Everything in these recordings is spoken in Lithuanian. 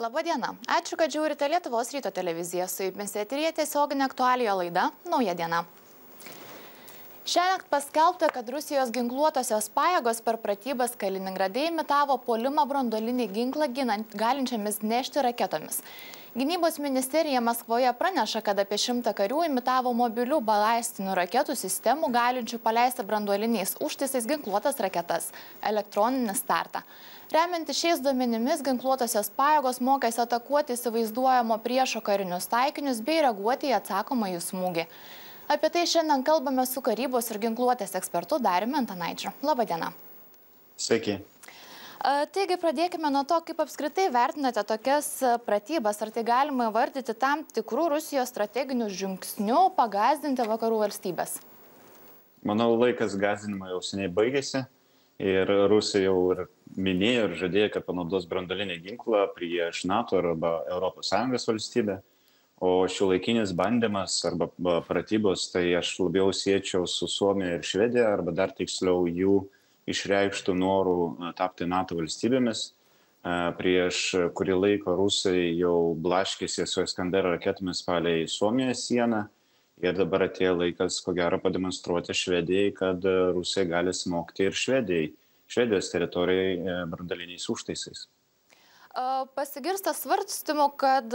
Labadiena. Ačiū, kad žiūrite Lietuvos ryto televiziją. Su jumis eterija tiesioginė aktualijo laida Nauja diena. Šiandien paskelbta, kad Rusijos ginkluotosios pajėgos per pratybas Kaliningradė imitavo polimą brandolinį ginklą ginant, galinčiamis nešti raketomis. Gynybos ministerija Maskvoje praneša, kad apie šimtą karių imitavo mobilių balastinių raketų sistemų galinčių paleisti branduoliniais užtaisais ginkluotas raketas - elektroninį startą. Remianti šiais duomenimis, ginkluotosios pajėgos mokėsi atakuoti įsivaizduojamo priešo karinius taikinius bei reaguoti į atsakomą jų smūgį. Apie tai šiandien kalbame su karybos ir ginkluotės ekspertu Dariumi Antanaičiu. Labadiena. Sveiki. Taigi pradėkime nuo to, kaip apskritai vertinate tokias pratybas. Ar tai galima vardyti tam tikrų Rusijos strateginių žingsnių pagazdinti vakarų valstybės? Manau, laikas gazdinimo jau seniai baigėsi. Ir Rusija jau ir minėjo ir žadėjo, kad panaudos brandalinį ginklą prieš NATO arba ES valstybę. O šių laikinis bandymas arba pratybos, tai aš labiau siečiau su Suomija ir Švedija, arba dar tiksliau jų išreikštų norų tapti NATO valstybėmis. Prieš kurį laiką rusai jau blaškėsi su Iskander raketomis palei Suomijos sieną Ir dabar atėjo laikas, ko gero, pademonstruoti Švedijai, kad e, Rusija gali smogti ir Švedijai, Švedijos teritorijai e, brandaliniais užtaisais. Pasigirsta svarstymų, kad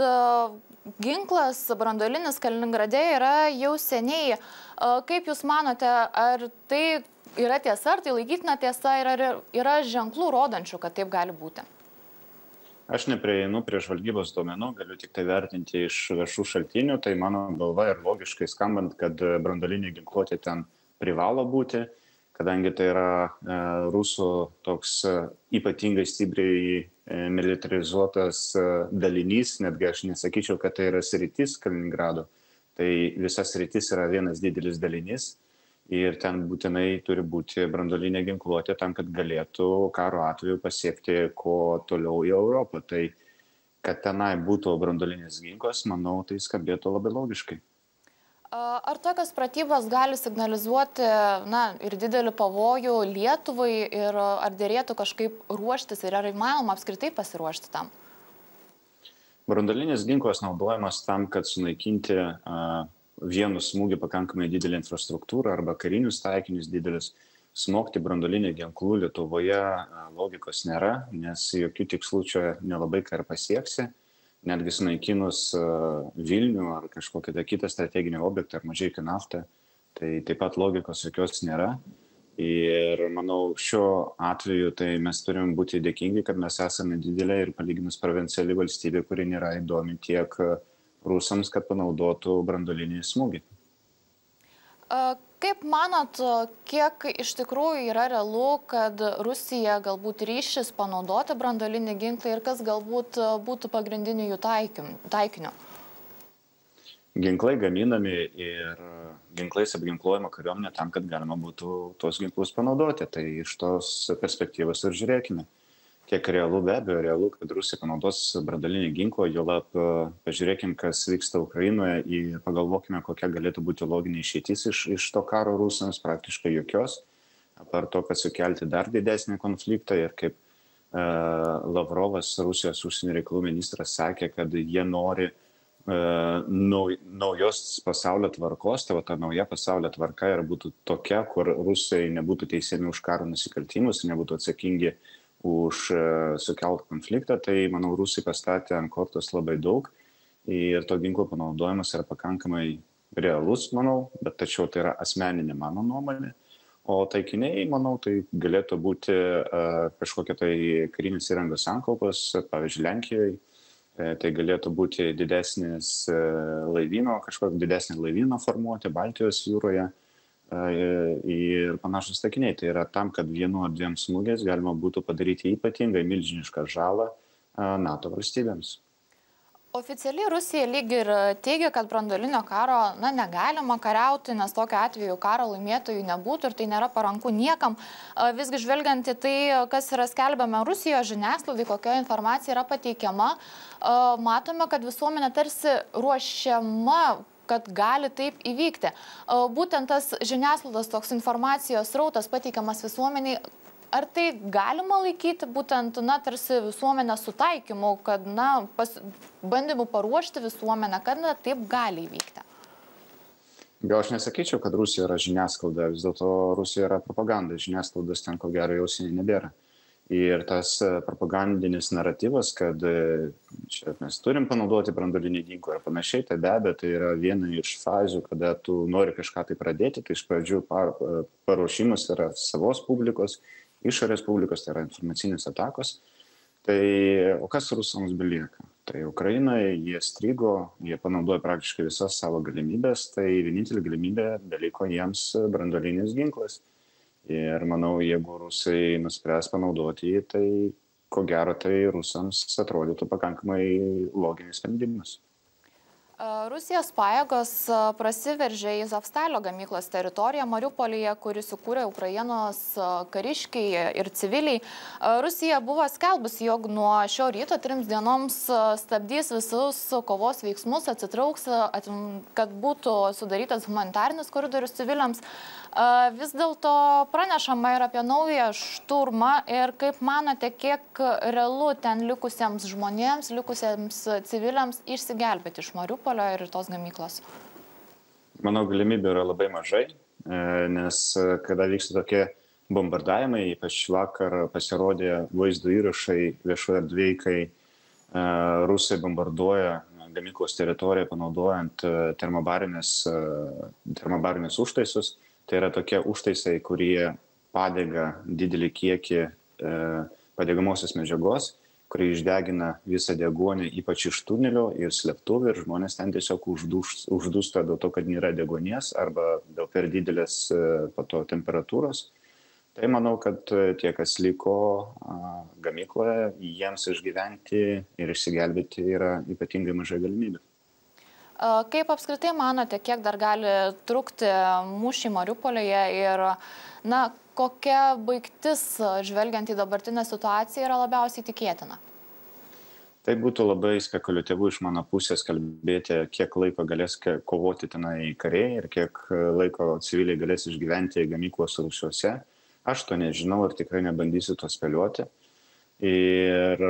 ginklas brandolinis Kaliningrade yra jau seniai. Kaip Jūs manote, ar tai yra tiesa, ar tai laikytina tiesa ir ar yra ženklų rodančių, kad taip gali būti? aš neprieinu prie žvalgybos duomenų galiu tiktai vertinti iš viešų šaltinių tai mano galva ir logiškai skambant kad branduolinė ginkluotė ten privalo būti kadangi tai yra e, rusų toks e, ypatingai stipriai e, militarizuotas dalinys netgi aš nesakyčiau kad tai yra sritis kaliningrado tai visa sritis yra vienas didelis dalinys ir ten būtinai turi būti branduolinė ginkluotė tam, kad galėtų karo atveju pasiekti kuo toliau į Europą. Tai kad tenai būtų branduolinis ginklas, manau, tai skambėtų labai logiškai. Ar tokios pratybos gali signalizuoti na, ir didelį pavojų Lietuvai ir ar dėrėtų kažkaip ruoštis ir ar įmanoma apskritai pasiruošti tam? Brandolinis ginklas naudojamas tam, kad sunaikinti uh, vienu smūgiu pakankamai didelę infrastruktūrą arba karinius taikinius didelius. Smogti brandolinį ginklų Lietuvoje logikos nėra, nes jokių tikslų čia nelabai ką ir pasieksi. Netgi sunaikinus Vilnių ar kažkokią tai kitą strateginį objektą ar mažai naftą, tai taip pat logikos jokios nėra. Ir manau, šiuo atveju tai mes turim būti dėkingi, kad mes esame didelė ir palyginus provinciali valstybė, kuri nėra įdomi tiek uh, rusams, kad panaudotų brandolinį smūgį. Kaip manot, kiek iš tikrųjų yra realu, kad Rusija galbūt ryšis panaudoti brandolinį ginklą ir kas galbūt būtų pagrindinių jų taikinių? Ginklai gaminami ir ginklais apginkluojama kariuomenė tam, kad galima būtų tos ginklus panaudoti. Tai iš tos perspektyvos ir žiūrėkime kiek realu be abejo realu kad rusija panaudos branduolinį ginklą juolab e, pažiūrėkim kas vyksta ukrainoje ir pagalvokime kokia galėtų būti loginė išeitis iš iš to karo rusams praktiškai jokios apart to kad sukelti dar didesnį konfliktą ir kaip e, lavrovas rusijos užsienio reikalų ministras sakė kad jie nori nau, naujos pasaulio tvarkos, tai va ta nauja pasaulio tvarka ir būtų tokia, kur rusai nebūtų teisiami už karo nusikaltimus, nebūtų atsakingi uh, už e, sukeltą konfliktą, tai manau, rusai pastatė ant kortos labai daug ir to ginklo panaudojimas yra pakankamai realus, manau, bet tačiau tai yra asmeninė mano nuomonė. O taikiniai, manau, tai galėtų būti uh, kažkokia tai karinės įrangos sankaupas, pavyzdžiui, Lenkijoje. Tai galėtų būti didesnis uh, laivyno, kažkokia didesnė laivyno formuotė Baltijos jūroje. Uh, ir panašus takiniai. Tai yra tam, kad vienu ar dviem smūgiais galima būtų padaryti ypatingai milžinišką žalą NATO valstybėms. Oficialiai Rusija lyg ir teigia, kad brandolinio karo na, negalima kariauti, nes tokiu atveju karo laimėtojų nebūtų ir tai nėra paranku niekam. Visgi žvelgiant į tai, kas yra skelbiama Rusijos žiniasklaidai, kokia informacija yra pateikiama, matome, kad visuomenė tarsi ruošiama kad gali taip įvykti. Būtent tas žiniasklaidos toks informacijos rautas pateikiamas visuomeniai ar tai galima laikyti būtent, na, tarsi visuomenės sutaikymu, kad, na, pas, bandymu paruošti visuomenę, kad, na, taip gali įvykti? Gal aš nesakyčiau, kad Rusija yra žiniasklaida, vis dėlto Rusija yra propaganda, žiniasklaidos ten ko gero jau seniai nebėra. Ir tas e, propagandinis naratyvas, kad e, čia mes turim panaudoti brandolinį ginklą ir panašiai, tai be abejo tai yra viena iš fazių, kada tu nori kažką tai pradėti, tai iš pradžių par, e, paruošimas yra savos publikos, išorės publikos, tai yra informacinės atakos. Tai o kas rusams belieka? Tai Ukrainoje jie strigo, jie panaudojo praktiškai visas savo galimybės, tai vienintelė galimybė beliko jiems brandolinis ginklas ir manau jeigu rusai nuspręs panaudoti jį tai ko gero tai rusams atrodytų pakankamai loginis sprendimas Rusijos pajėgos prasiveržė į Zavstalio gamyklos teritoriją Mariupolyje, kuri sukūrė Ukrainos kariškiai ir civiliai. Rusija buvo skelbusi, jog nuo šio ryto trims dienoms stabdys visus kovos veiksmus, atsitrauks, kad būtų sudarytas humanitarinis koridorius civiliams. Vis dėlto pranešama ir apie naują šturmą ir kaip manote, kiek realu ten likusiems žmonėms, likusiems civiliams išsigelbėti iš Mariupolio ir tos gamyklos? Manau, galimybė yra labai mažai, e, nes e, kada vyksta tokie bombardavimai, ypač vakar pasirodė vaizdo įrašai viešoje erdvėje, kai e, rusai bombarduoja gamyklos teritoriją panaudojant termobarinės užtaisus tai yra tokie užtaisai kurie padega didelį kiekį e, padegamosios medžiagos kuri išdegina visą deguonį ypač iš tunelio ir slėptuvių ir žmonės ten tiesiog užduš, uždūsta dėl to, kad nėra degonės arba dėl per didelės e, po to temperatūros. Tai manau, kad e, tie, kas liko gamykloje, jiems išgyventi ir išsigelbėti yra ypatingai mažai galimybių. Kaip apskritai manote, kiek dar gali trukti mūšį Mariupolėje ir na, kokia baigtis, žvelgiant į dabartinę situaciją, yra labiausiai tikėtina? Tai būtų labai spekuliatyvu iš mano pusės kalbėti, kiek laiko galės kovoti tenai kariai ir kiek laiko civiliai galės išgyventi gamyklos rūšiuose. Aš to nežinau ir tikrai nebandysiu to spėlioti. Ir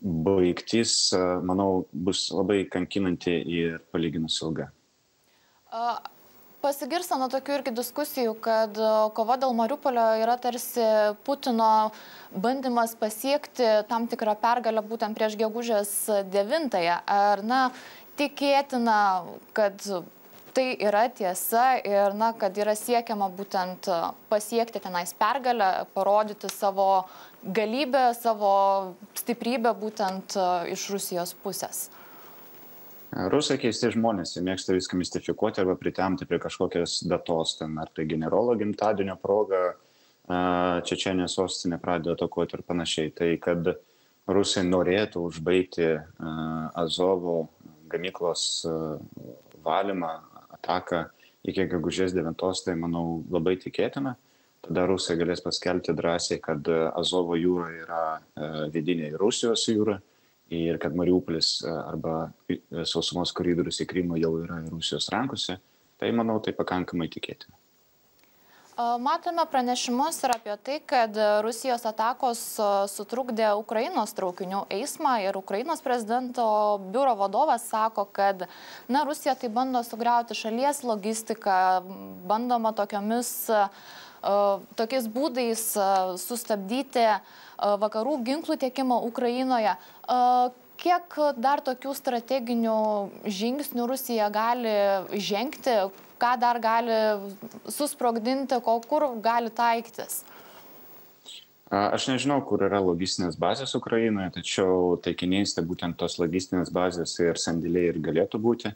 baigtis, manau, bus labai kankinanti ir palyginus ilga. Pasigirsta nuo tokių irgi diskusijų, kad kova dėl Mariupolio yra tarsi Putino bandymas pasiekti tam tikrą pergalę būtent prieš gegužės 9-ąją. Ar, na, tikėtina, kad tai yra tiesa ir na kad yra siekiama būtent pasiekti tenais pergalę parodyti savo galybę savo stiprybę būtent iš rusijos pusės Rusai keisti žmonės, jie mėgsta viską mistifikuoti arba pritemti prie kažkokios datos, ten ar tai generolo gimtadienio proga, Čečenijos sostinė pradėjo atakuoti ir panašiai. Tai kad Rusai norėtų užbaigti Azovo gamyklos valymą ataką iki gegužės 9, tai manau labai tikėtina. Tada Rusai galės paskelbti drąsiai, kad Azovo jūra yra e, vidinė Rusijos jūra ir kad Mariupolis e, arba e, sausumos koridorius į Krymą jau yra Rusijos rankose. Tai manau, tai pakankamai tikėtina. Matome pranešimus ir apie tai, kad Rusijos atakos sutrukdė Ukrainos traukinių eismą ir Ukrainos prezidento biuro vadovas sako, kad na, Rusija tai bando sugriauti šalies logistiką, bandoma tokiomis, tokiais būdais sustabdyti vakarų ginklų tiekimą Ukrainoje kiek dar tokių strateginių žingsnių Rusija gali žengti, ką dar gali susprogdinti, kur gali taiktis? Aš nežinau, kur yra logistinės bazės Ukrainoje, tačiau taikiniais tai būtent tos logistinės bazės ir sandėliai ir galėtų būti.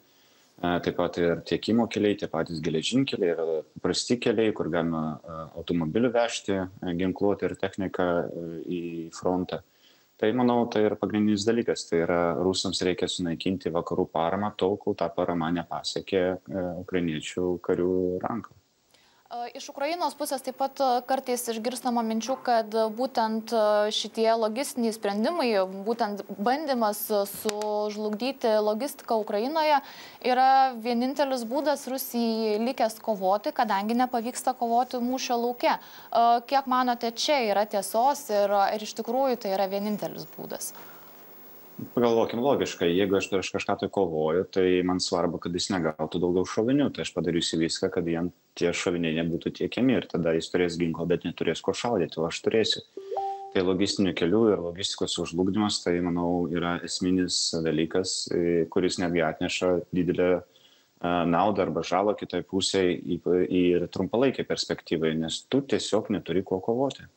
Taip pat ir tiekimo keliai, tie patys geležinkeliai ir prasti keliai, kur galima automobilių vežti, ginkluoti ir techniką į frontą tai manau tai yra pagrindinis dalykas. Tai yra rusams reikia sunaikinti vakarų paramą tol kol ta parama nepasiekė e, ukrainiečių karių ranką Iš Ukrainos pusės taip pat kartais išgirstama minčių, kad būtent šitie logistiniai sprendimai, būtent bandymas sužlugdyti logistiką Ukrainoje yra vienintelis būdas Rusijai likęs kovoti, kadangi nepavyksta kovoti mūšio lauke. Kiek manote, čia yra tiesos ir, ir iš tikrųjų tai yra vienintelis būdas? Pagalvokim logiškai, jeigu aš prieš kažką tai kovoju, tai man svarbu, kad jis negautų daugiau šovinių, tai aš padarysiu viską, kad jam tie šoviniai nebūtų tiekiami ir tada jis turės ginklą, bet neturės ko šaudyti, o aš turėsiu. Tai logistinių kelių ir logistikos užlugdymas, tai manau, yra esminis dalykas, e, kuris netgi atneša didelę e, naudą arba žalą kitai pusiai ir trumpalaikiai perspektyvai, nes tu tiesiog neturi kuo kovoti.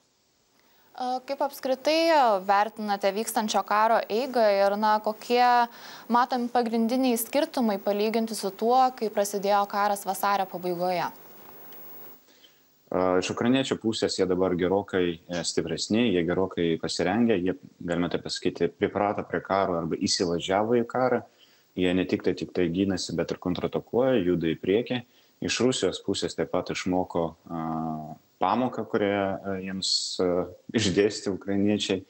Kaip apskritai vertinate vykstančio karo eigą ir na, kokie matomi pagrindiniai skirtumai palyginti su tuo, kai prasidėjo karas vasario pabaigoje? Iš ukrainiečių pusės jie dabar gerokai e, stipresni, jie gerokai pasirengę, jie, galime taip pasakyti, priprato prie karo arba įsivažiavo į karą. Jie ne tik tai, tik tai gynasi, bet ir kontratakuoja, juda į priekį. Iš Rusijos pusės taip pat išmoko pamoką, kurią e, jiems e, išdėstė ukrainiečiai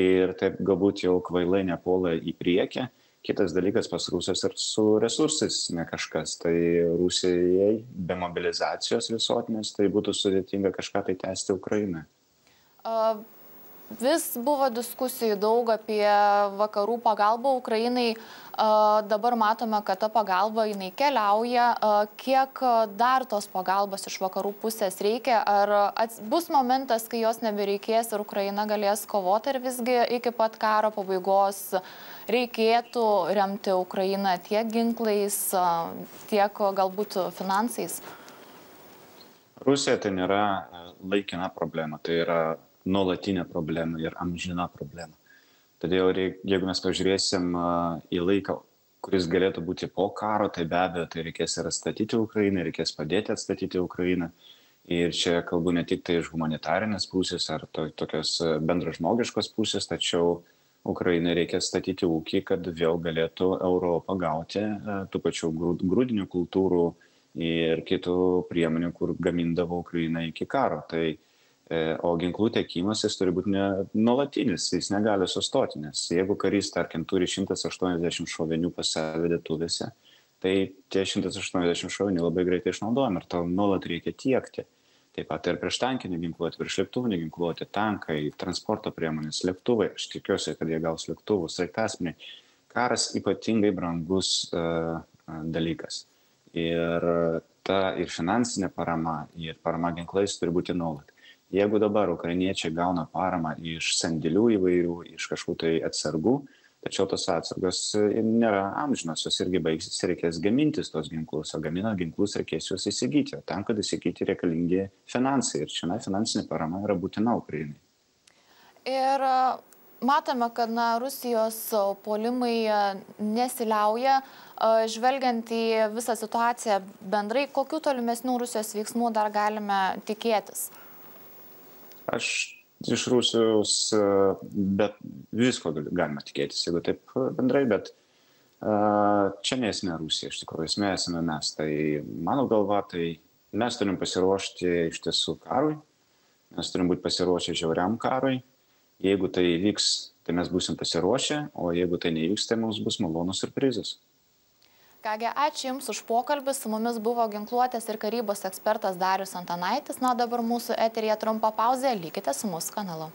ir taip galbūt jau kvailai nepuola į priekį. Kitas dalykas pas Rusijos ir su resursais ne kažkas. Tai Rusijai be mobilizacijos visuotinės tai būtų sudėtinga kažką tai tęsti Ukrainoje. Vis buvo diskusijų daug apie vakarų pagalbą Ukrainai. Dabar matome, kad ta pagalba jinai keliauja. Kiek dar tos pagalbos iš vakarų pusės reikia? Ar bus momentas, kai jos nebereikės ir Ukraina galės kovoti, ar visgi iki pat karo pabaigos reikėtų remti Ukrainą tiek ginklais, tiek galbūt finansais? Rusija tai nėra laikina problema, tai yra nuolatinė problema ir amžina problema. Todėl jeigu mes pažiūrėsim į laiką, kuris galėtų būti po karo, tai be abejo, tai reikės ir atstatyti Ukrainą, reikės padėti atstatyti Ukrainą. Ir čia kalbu ne tik tai iš humanitarinės pusės ar to, tokios bendražmogiškos pusės, tačiau Ukrainai reikia statyti ūkį, kad vėl galėtų Europą gauti tų pačių grūdinių kultūrų ir kitų priemonių, kur gamindavo Ukraina iki karo. Tai E, o ginklų tiekimas jis turi būti nuolatinis, jis negali sustoti, nes jeigu karys, tarkim, turi 180 šovinių pas save dėtuvėse, tai tie 180 šovinių labai greitai išnaudojami ir to nuolat reikia tiekti. Taip pat ir prieš tankinį ginkluotę, prieš lėktuvinį ginkluotę, tankai, transporto priemonės, lėktuvai, aš tikiuosi, kad jie gaus lėktuvus, sraigtasmeniai. Karas ypatingai brangus uh, dalykas. Ir ta ir finansinė parama, ir parama ginklais turi būti nuolat jeigu dabar ukrainiečiai gauna paramą iš sandėlių įvairių, iš kažkokių tai atsargų, tačiau tos atsargos nėra amžinos, jos irgi baigsis reikės gamintis tos ginklus, o gaminant ginklus reikės juos įsigyti, o tam, kad įsigyti reikalingi finansai ir čia finansinė parama yra būtina Ukrainai. Ir matome, kad na, Rusijos polimai nesiliauja, žvelgiant į visą situaciją bendrai, kokiu tolimesnių Rusijos veiksmų dar galime tikėtis? Aš iš Rusijos, e, bet visko galima tikėtis, jeigu taip bendrai, bet uh, čia nesmė Rusija, iš tikrųjų, esmė esame mes. Tai mano galva, tai mes turim pasiruošti iš tiesų karui, mes turim būti pasiruošę žiauriam karui. Jeigu tai įvyks, tai mes būsim pasiruošę, o jeigu tai neįvyks, tai mums bus malonus surprizas. Kągi, ačiū Jums už pokalbį. Su mumis buvo ginkluotės ir karybos ekspertas Darius Antanaitis. Na, dabar mūsų eterija trumpa pauzė. Likite su mūsų kanalu.